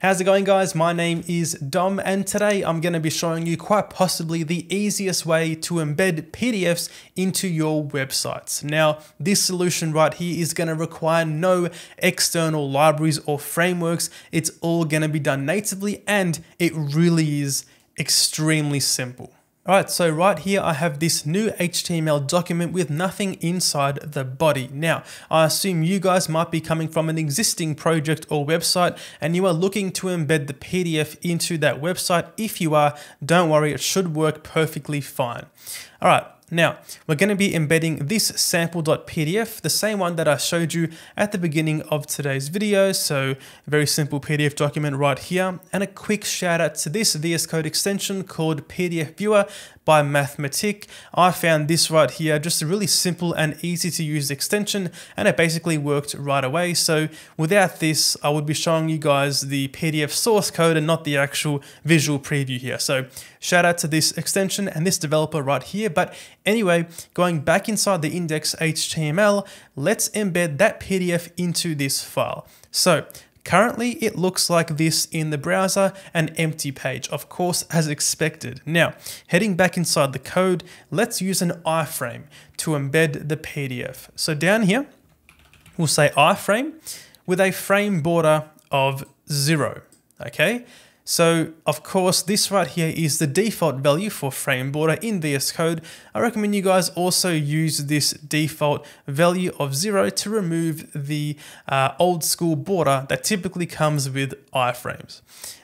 How's it going guys? My name is Dom and today I'm going to be showing you quite possibly the easiest way to embed PDFs into your websites. Now this solution right here is going to require no external libraries or frameworks. It's all going to be done natively and it really is extremely simple. Alright, so right here I have this new HTML document with nothing inside the body. Now, I assume you guys might be coming from an existing project or website and you are looking to embed the PDF into that website. If you are, don't worry, it should work perfectly fine. Alright, now, we're going to be embedding this sample.pdf, the same one that I showed you at the beginning of today's video. So very simple PDF document right here. And a quick shout out to this VS Code extension called PDF Viewer by Mathematic. I found this right here, just a really simple and easy to use extension, and it basically worked right away. So without this, I would be showing you guys the PDF source code and not the actual visual preview here. So shout out to this extension and this developer right here. But anyway, going back inside the index HTML, let's embed that PDF into this file. So Currently, it looks like this in the browser, an empty page, of course, as expected. Now, heading back inside the code, let's use an iframe to embed the PDF. So down here, we'll say iframe with a frame border of zero, okay? So of course, this right here is the default value for frame border in VS Code. I recommend you guys also use this default value of zero to remove the uh, old school border that typically comes with iframes.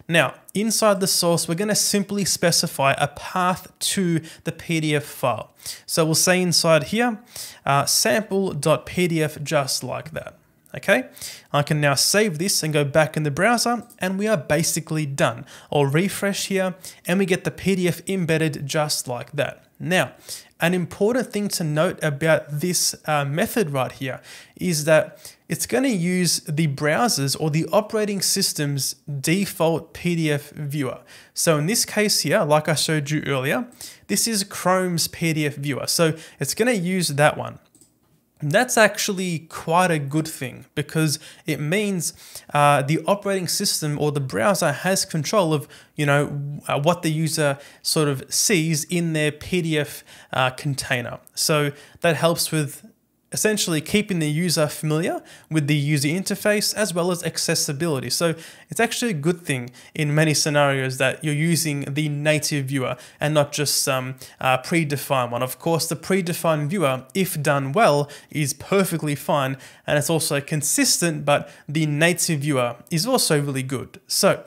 Now, inside the source, we're going to simply specify a path to the PDF file. So we'll say inside here, uh, sample.pdf just like that. Okay, I can now save this and go back in the browser and we are basically done. I'll refresh here and we get the PDF embedded just like that. Now, an important thing to note about this uh, method right here is that it's going to use the browser's or the operating system's default PDF viewer. So in this case here, like I showed you earlier, this is Chrome's PDF viewer. So it's going to use that one. That's actually quite a good thing because it means uh, the operating system or the browser has control of you know uh, what the user sort of sees in their PDF uh, container. So that helps with essentially keeping the user familiar with the user interface as well as accessibility. So it's actually a good thing in many scenarios that you're using the native viewer and not just some uh, predefined one. Of course, the predefined viewer, if done well, is perfectly fine and it's also consistent, but the native viewer is also really good. So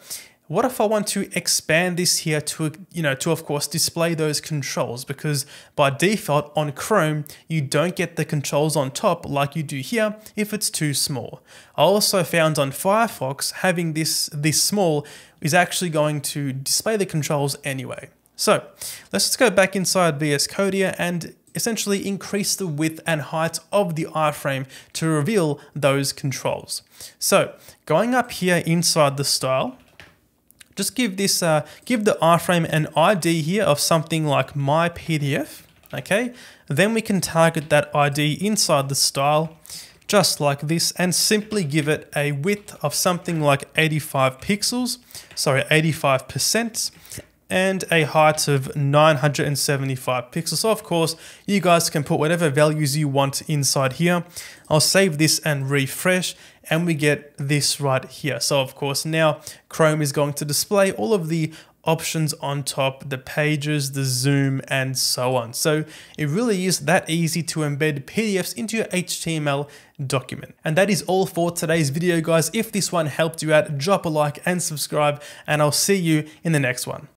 what if I want to expand this here to, you know, to of course display those controls because by default on Chrome, you don't get the controls on top like you do here if it's too small. I also found on Firefox having this this small is actually going to display the controls anyway. So let's just go back inside VS Code here and essentially increase the width and height of the iframe to reveal those controls. So going up here inside the style, just give this, uh, give the iframe an ID here of something like my PDF, okay? Then we can target that ID inside the style just like this and simply give it a width of something like 85 pixels, sorry, 85% and a height of 975 pixels. So of course, you guys can put whatever values you want inside here. I'll save this and refresh and we get this right here. So of course, now Chrome is going to display all of the options on top, the pages, the zoom, and so on. So it really is that easy to embed PDFs into your HTML document. And that is all for today's video, guys. If this one helped you out, drop a like and subscribe, and I'll see you in the next one.